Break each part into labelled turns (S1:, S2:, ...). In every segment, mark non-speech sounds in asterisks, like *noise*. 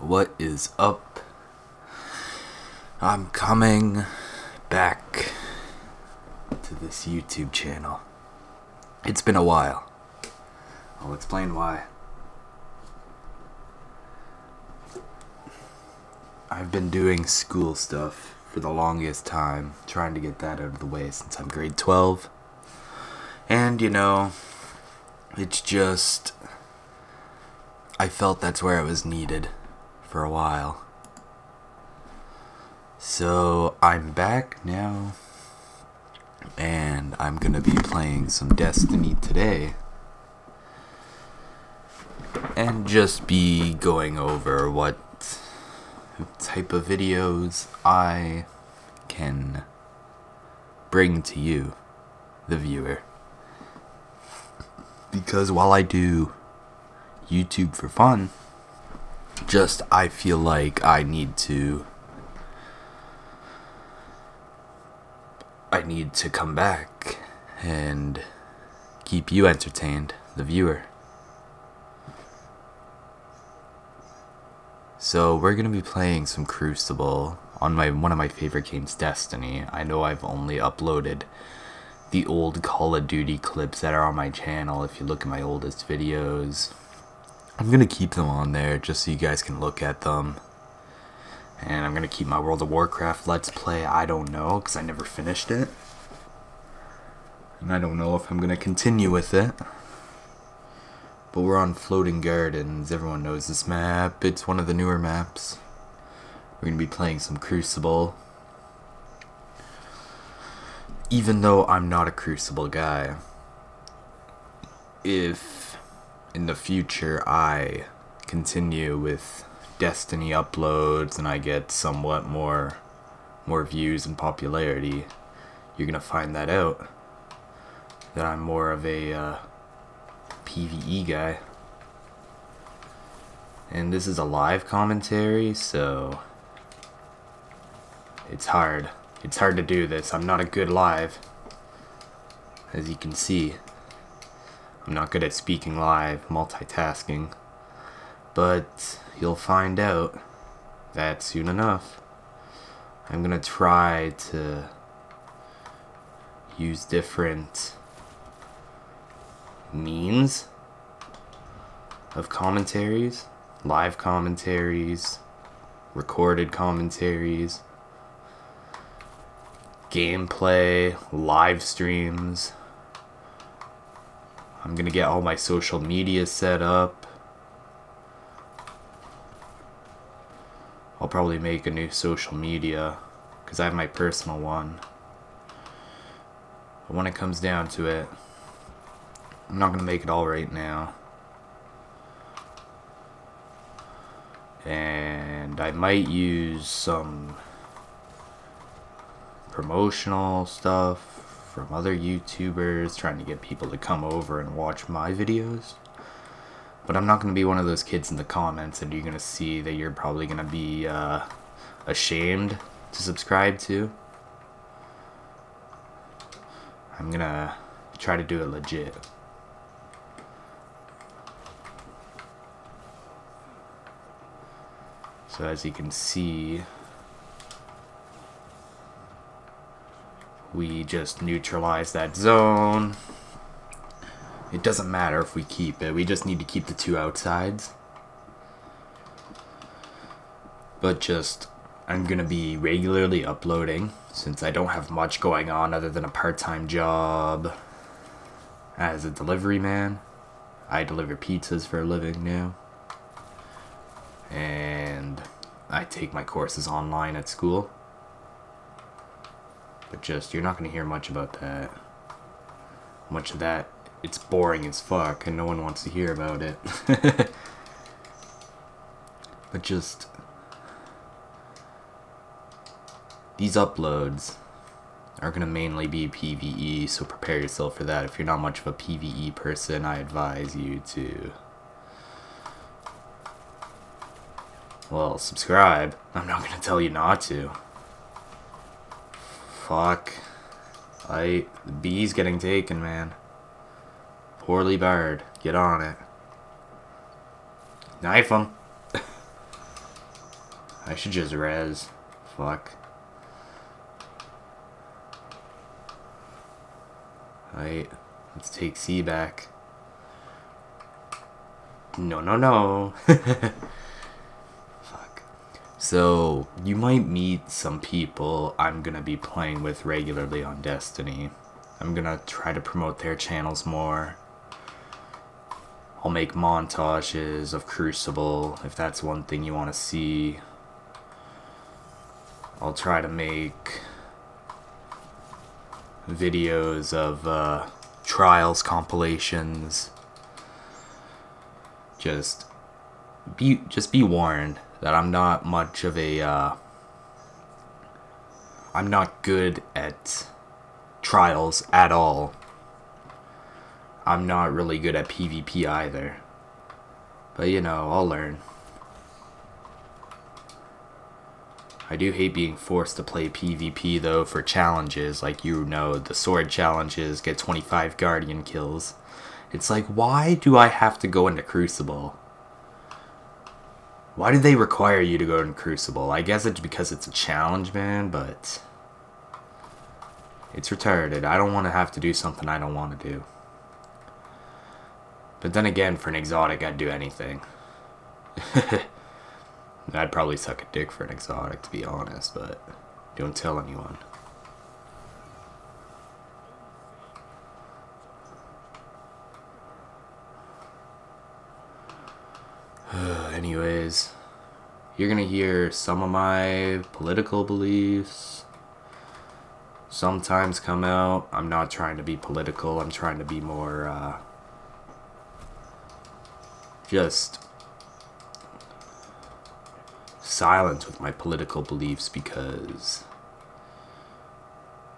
S1: What is up? I'm coming back to this YouTube channel. It's been a while. I'll explain why. I've been doing school stuff for the longest time, trying to get that out of the way since I'm grade 12. And, you know, it's just. I felt that's where it was needed for a while. So I'm back now, and I'm gonna be playing some Destiny today, and just be going over what type of videos I can bring to you, the viewer. Because while I do YouTube for fun, just I feel like I need to I need to come back and keep you entertained, the viewer. So we're gonna be playing some Crucible on my one of my favorite games, Destiny. I know I've only uploaded the old Call of Duty clips that are on my channel if you look at my oldest videos. I'm gonna keep them on there just so you guys can look at them. And I'm gonna keep my World of Warcraft Let's Play, I don't know, because I never finished it. And I don't know if I'm gonna continue with it. But we're on Floating Gardens, everyone knows this map, it's one of the newer maps. We're gonna be playing some Crucible. Even though I'm not a Crucible guy, if in the future I continue with Destiny uploads and I get somewhat more more views and popularity, you're gonna find that out. That I'm more of a uh, PVE guy. And this is a live commentary, so it's hard. It's hard to do this. I'm not a good live, as you can see. I'm not good at speaking live, multitasking. But you'll find out that soon enough. I'm gonna try to use different means of commentaries, live commentaries, recorded commentaries, gameplay, live streams, I'm gonna get all my social media set up. I'll probably make a new social media because I have my personal one. But when it comes down to it, I'm not gonna make it all right now. And I might use some promotional stuff from other YouTubers trying to get people to come over and watch my videos. But I'm not going to be one of those kids in the comments and you're going to see that you're probably going to be uh, ashamed to subscribe to. I'm going to try to do it legit. So as you can see, we just neutralize that zone. It doesn't matter if we keep it, we just need to keep the two outsides. But just, I'm gonna be regularly uploading, since I don't have much going on other than a part-time job as a delivery man. I deliver pizzas for a living now. And I take my courses online at school. But just, you're not going to hear much about that. Much of that, it's boring as fuck, and no one wants to hear about it. *laughs* but just, these uploads are going to mainly be PvE, so prepare yourself for that. If you're not much of a PvE person, I advise you to, well, subscribe. I'm not going to tell you not to. Fuck. I... The B's getting taken, man. Poorly barred. Get on it. Knife him. *laughs* I should just res. Fuck. Alright, let's take C back. No, no, no. *laughs* So, you might meet some people I'm gonna be playing with regularly on Destiny. I'm gonna try to promote their channels more. I'll make montages of Crucible if that's one thing you want to see. I'll try to make videos of uh, trials compilations. Just be just be warned that I'm not much of a uh, I'm not good at trials at all. I'm not really good at PvP either. But you know, I'll learn. I do hate being forced to play PvP though for challenges, like you know, the sword challenges get 25 guardian kills. It's like, why do I have to go into Crucible? Why do they require you to go into Crucible? I guess it's because it's a challenge, man, but... It's retarded. I don't want to have to do something I don't want to do. But then again, for an exotic, I'd do anything. *laughs* I'd probably suck a dick for an exotic, to be honest, but don't tell anyone. *sighs* Anyways, you're gonna hear some of my political beliefs sometimes come out. I'm not trying to be political, I'm trying to be more, uh, just silent with my political beliefs because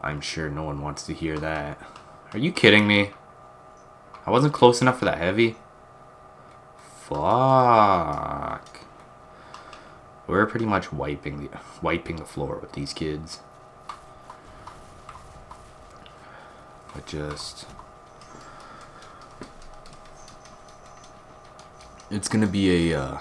S1: I'm sure no one wants to hear that. Are you kidding me? I wasn't close enough for that heavy? Fuck. We're pretty much wiping the wiping the floor with these kids. But just it's gonna be a uh,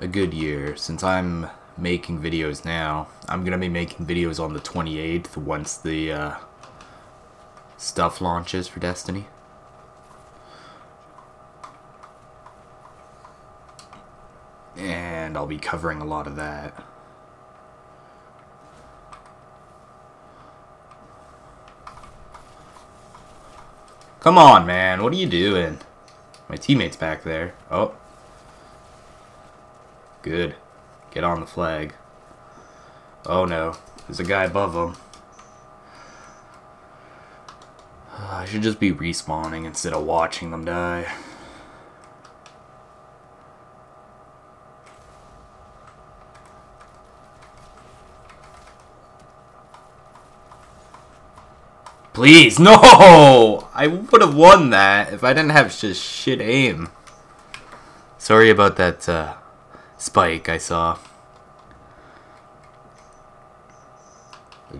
S1: a good year since I'm making videos now. I'm gonna be making videos on the 28th once the uh, stuff launches for Destiny. And I'll be covering a lot of that. Come on, man. What are you doing? My teammate's back there. Oh. Good. Get on the flag. Oh no. There's a guy above him. *sighs* I should just be respawning instead of watching them die. Please, no! I would have won that if I didn't have just shit aim. Sorry about that uh, spike I saw.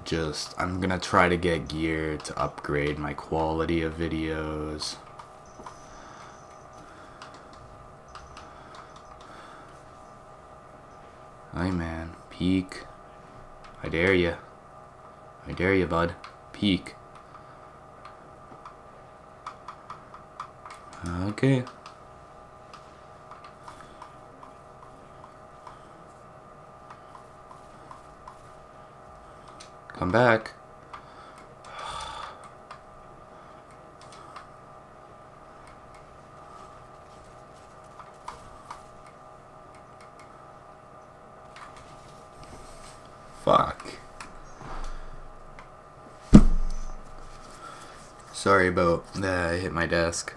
S1: Just, I'm gonna try to get gear to upgrade my quality of videos. Hey man, peek. I dare you. I dare you, bud. Peek. Okay. Come back. Fuck. Sorry about that, I hit my desk.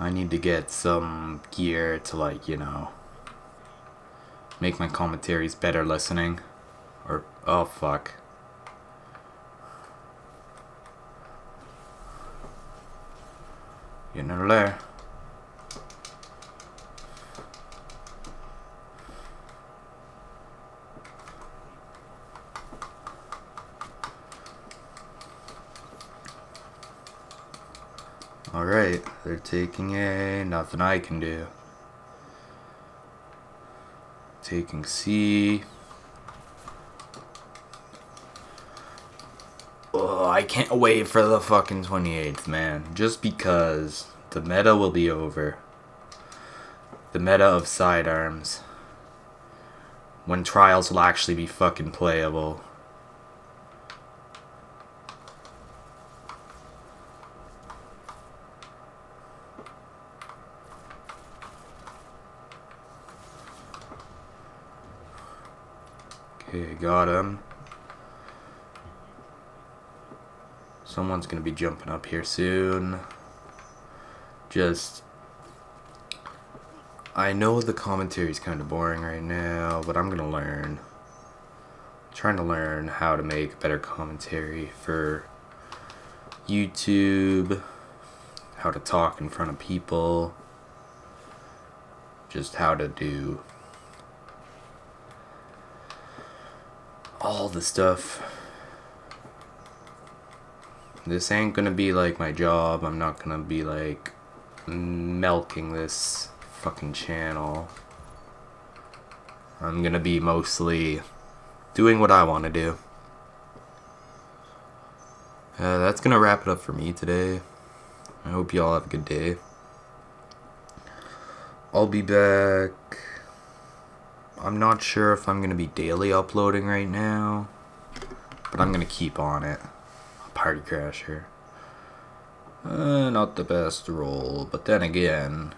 S1: I need to get some gear to like, you know, make my commentaries better listening. Or, oh fuck. Getting under there. Alright, they're taking A, nothing I can do. taking C. Oh, I can't wait for the fucking 28th, man. Just because the meta will be over. The meta of sidearms. When trials will actually be fucking playable. Okay, got him. Someone's gonna be jumping up here soon. Just... I know the commentary is kind of boring right now, but I'm gonna learn. I'm trying to learn how to make better commentary for YouTube, how to talk in front of people, just how to do all the stuff. This ain't gonna be like my job. I'm not gonna be like milking this fucking channel. I'm gonna be mostly doing what I want to do. Uh, that's gonna wrap it up for me today. I hope you all have a good day. I'll be back I'm not sure if I'm going to be daily uploading right now, but I'm going to keep on it. Party Crasher. Uh, not the best roll, but then again,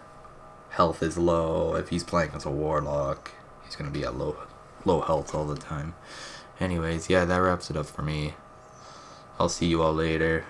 S1: health is low. If he's playing as a Warlock, he's going to be at low, low health all the time. Anyways, yeah, that wraps it up for me. I'll see you all later.